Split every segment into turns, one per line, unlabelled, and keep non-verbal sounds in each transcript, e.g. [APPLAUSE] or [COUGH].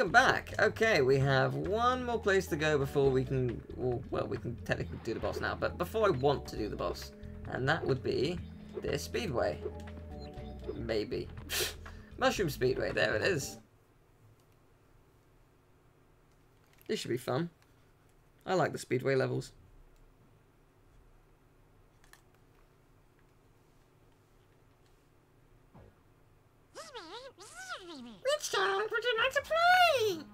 welcome back. Okay, we have one more place to go before we can, well, well, we can technically do the boss now, but before I want to do the boss, and that would be this speedway. Maybe. [LAUGHS] Mushroom Speedway, there it is. This should be fun. I like the speedway levels.
Song would you like to play?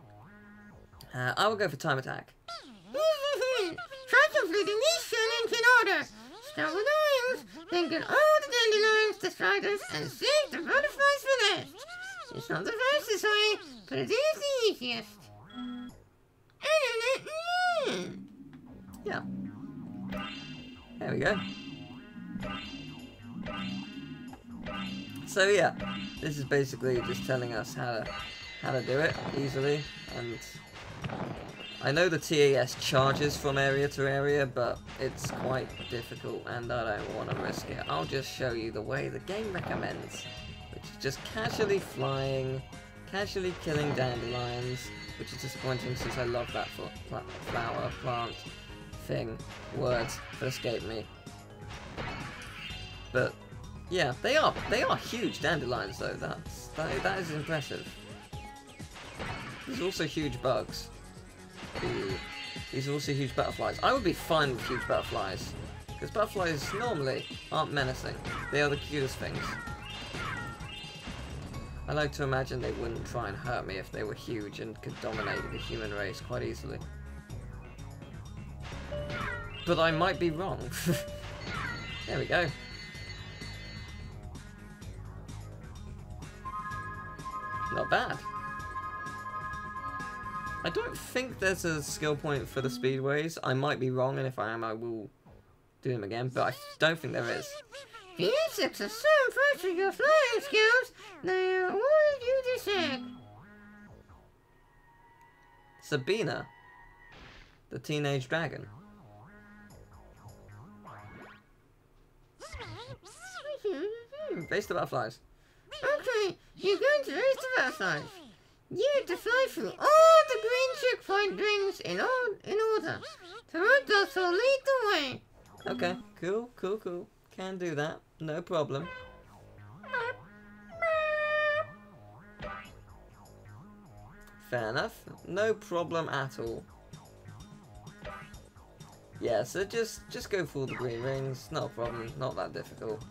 Uh, I will go for time attack. [LAUGHS]
Try completing these challenges in order. Start with oils, then get all the dandelions, the spiders, and save the butterflies for last. It's not the fastest way, but it is the easiest.
Yeah. There we go. So yeah, this is basically just telling us how to how to do it easily, and I know the TAS charges from area to area, but it's quite difficult, and I don't want to risk it. I'll just show you the way the game recommends, which is just casually flying, casually killing dandelions, which is disappointing since I love that fl flower, plant, thing, words that escape me. But yeah, they are they are huge dandelions though. That's that, that is impressive. There's also huge bugs. Ooh. These are also huge butterflies. I would be fine with huge butterflies. Because butterflies normally aren't menacing. They are the cutest things. I like to imagine they wouldn't try and hurt me if they were huge and could dominate the human race quite easily. But I might be wrong. [LAUGHS] there we go. Not bad. I don't think there's a skill point for the speedways. I might be wrong, and if I am, I will do them again, but I don't think there is.
The insects are so impressed with your flying skills, they awarded you this egg.
Sabina, the teenage dragon. Mm-hmm. Face the butterflies.
You're going to raise the butterflies. You have to fly through all the green checkpoint rings in, all, in order. The road does will lead the way.
Okay, cool, cool, cool. Can do that. No problem. Fair enough. No problem at all. Yeah, so just just go for all the green rings. Not a problem. Not that difficult.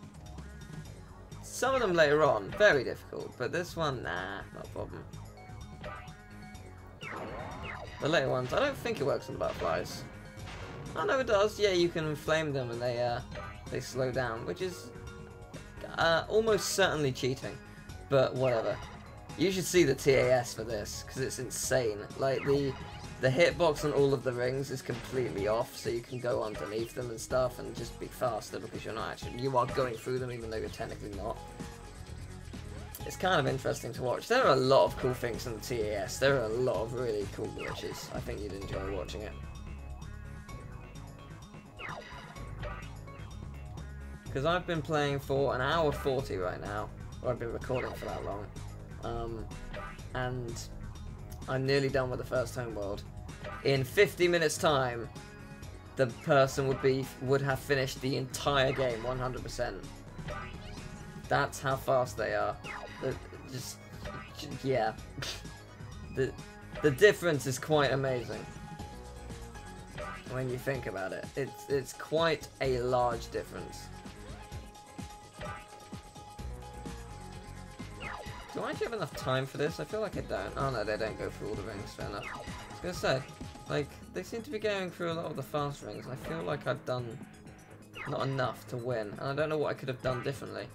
Some of them later on, very difficult. But this one, nah, not a problem. The later ones, I don't think it works on butterflies. Oh no, it does. Yeah, you can flame them and they uh, they slow down, which is uh, almost certainly cheating. But whatever. You should see the TAS for this because it's insane. Like the the hitbox on all of the rings is completely off, so you can go underneath them and stuff and just be faster because you're not actually you are going through them even though you're technically not. It's kind of interesting to watch. There are a lot of cool things in the TAS. There are a lot of really cool glitches. I think you'd enjoy watching it. Because I've been playing for an hour 40 right now. Or I've been recording for that long. Um, and I'm nearly done with the first homeworld. In 50 minutes time, the person would be would have finished the entire game 100%. That's how fast they are. Just, yeah. [LAUGHS] the, the difference is quite amazing. When you think about it. It's, it's quite a large difference. I actually have enough time for this? I feel like I don't. Oh no, they don't go through all the rings, fair enough. I was gonna say, like, they seem to be going through a lot of the fast rings, I feel like I've done not enough to win, and I don't know what I could have done differently.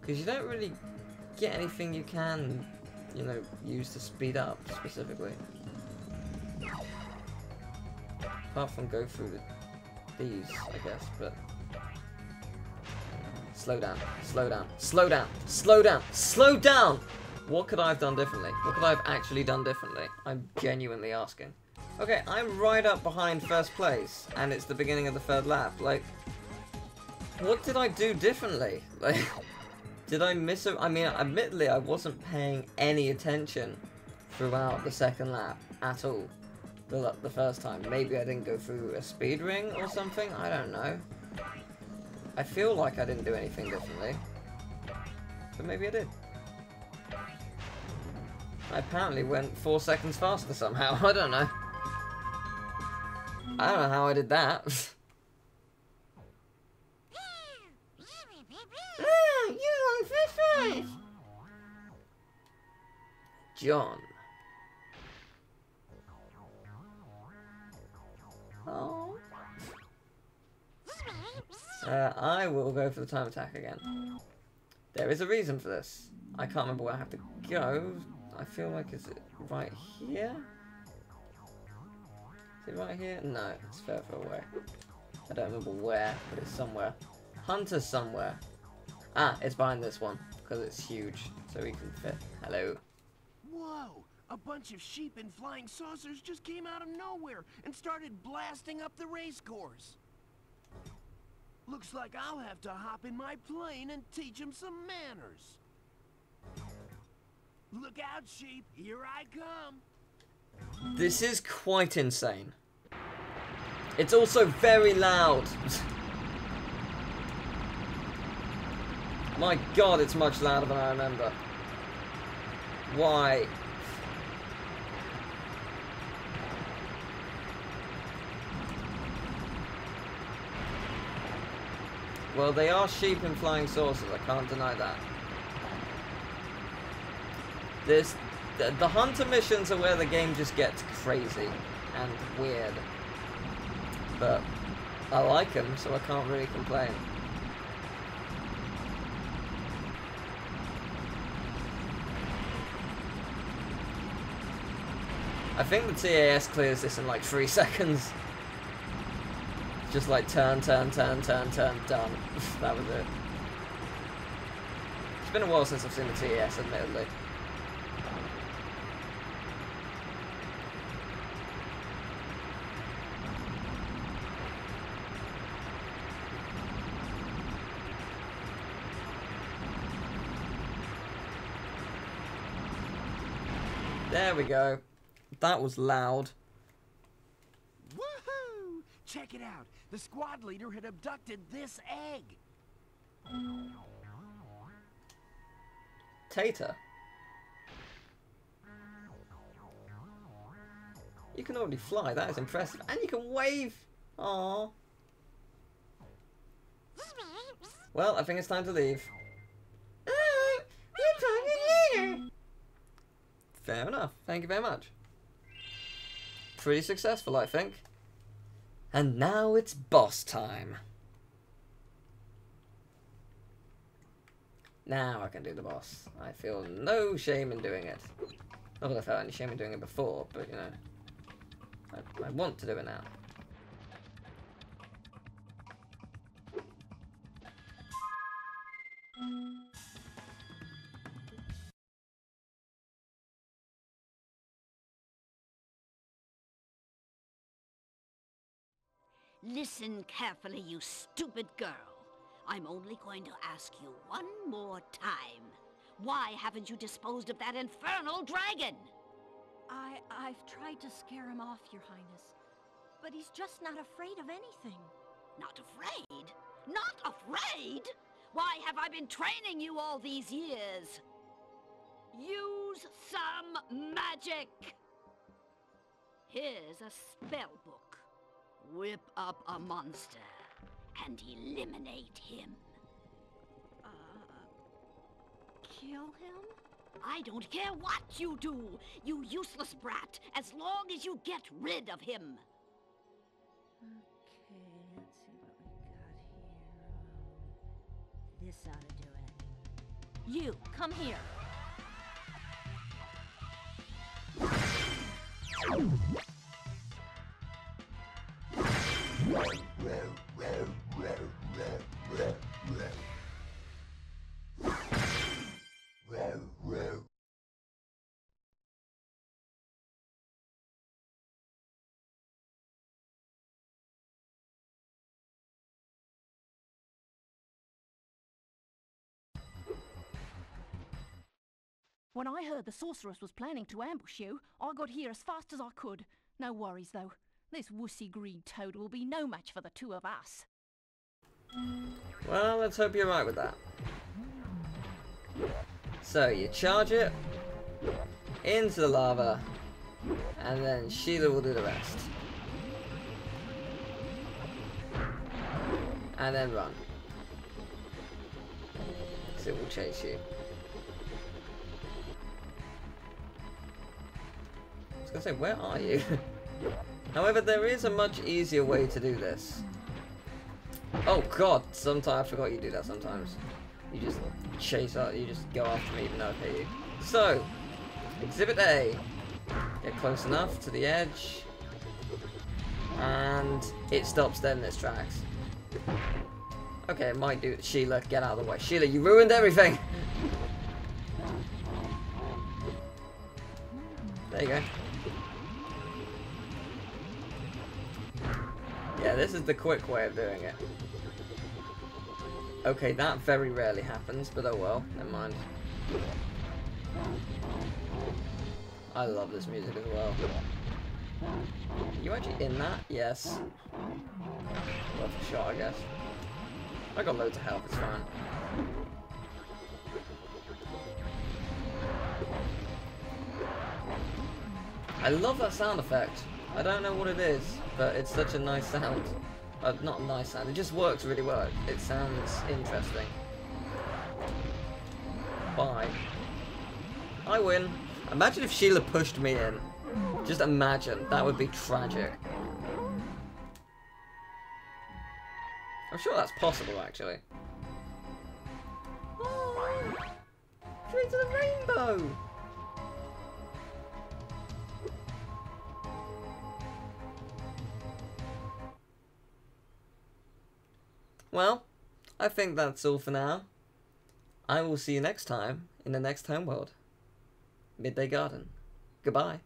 Because you don't really get anything you can, you know, use to speed up, specifically. Apart from go through the, these, I guess, but... Slow down, slow down, slow down, slow down, slow down! What could I have done differently? What could I have actually done differently? I'm genuinely asking. Okay, I'm right up behind first place, and it's the beginning of the third lap. Like, what did I do differently? [LAUGHS] Like, did I miss it? I mean, admittedly, I wasn't paying any attention throughout the second lap at all. The, the first time. Maybe I didn't go through a speed ring or something. I don't know. I feel like I didn't do anything differently. But maybe I did. I apparently went four seconds faster somehow. [LAUGHS] I don't know. I don't know how I did that. [LAUGHS]
Ah.
John. Uh, I will go for the time attack again. There is a reason for this. I can't remember where I have to go. I feel like is it right here? Is it right here? No, it's further away. I don't remember where, but it's somewhere. Hunter's somewhere. Ah, it's behind this one because it's huge, so we can fit. Hello.
Whoa! A bunch of sheep and flying saucers just came out of nowhere and started blasting up the race course. Looks like I'll have to hop in my plane and teach him some manners. Look out, sheep. Here I come.
This is quite insane. It's also very loud. [LAUGHS] My god, it's much louder than I remember. Why? Well, they are sheep and flying saucers, I can't deny that. This, the, the hunter missions are where the game just gets crazy and weird. But I like them, so I can't really complain. I think the TAS clears this in like three [LAUGHS] seconds. Just like turn, turn, turn, turn, turn, done. that was it. It's been a while since I've seen the TAS, admittedly. There we go. That was loud.
Woohoo! Check it out. The squad leader had abducted this egg.
Tater. You can already fly, that is impressive. And you can wave! Aww. Well, I think it's time to leave.
Alright, we'll talk you later.
Fair enough. Thank you very much. Pretty successful, I think. And now it's boss time. Now I can do the boss. I feel no shame in doing it. Not that I felt any shame in doing it before, but you know. I, I want to do it now.
Listen carefully, you stupid girl. I'm only going to ask you one more time. Why haven't you disposed of that infernal dragon?
I I've tried to scare him off, Your Highness. But he's just not afraid of anything.
Not afraid? Not afraid? Why have I been training you all these years? Use some magic! Here's a spell book. Whip up a monster and eliminate him.
Uh, kill him?
I don't care what you do, you useless brat, as long as you get rid of him.
Okay, let's see what we got here. This ought to do it. You, come here. When I heard the sorceress was planning to ambush you, I got here as fast as I could. No worries, though. This wussy green toad will be no match for the two of us.
Well, let's hope you're right with that. So, you charge it into the lava, and then Sheila will do the rest. And then run. Because it will chase you. I was going to say, where are you? [LAUGHS] However, there is a much easier way to do this. Oh god, sometimes I forgot you do that sometimes. You just chase out, you just go after me even though I hit you. So, Exhibit A. Get close enough to the edge. And it stops in its tracks. Okay, it might do Sheila, get out of the way. Sheila, you ruined everything! [LAUGHS] There you go. Yeah, this is the quick way of doing it. Okay, that very rarely happens, but oh well, never mind. I love this music as well. You actually in that? Yes. Worth a shot, I guess. I got loads of health, it's fine. I love that sound effect. I don't know what it is, but it's such a nice sound. Uh, not a nice sound, it just works really well. It sounds interesting. Bye. I win. Imagine if Sheila pushed me in. Just imagine. That would be tragic. I'm sure that's possible, actually. Oh, straight to the rainbow! Well, I think that's all for now. I will see you next time in the next homeworld. Midday Garden. Goodbye.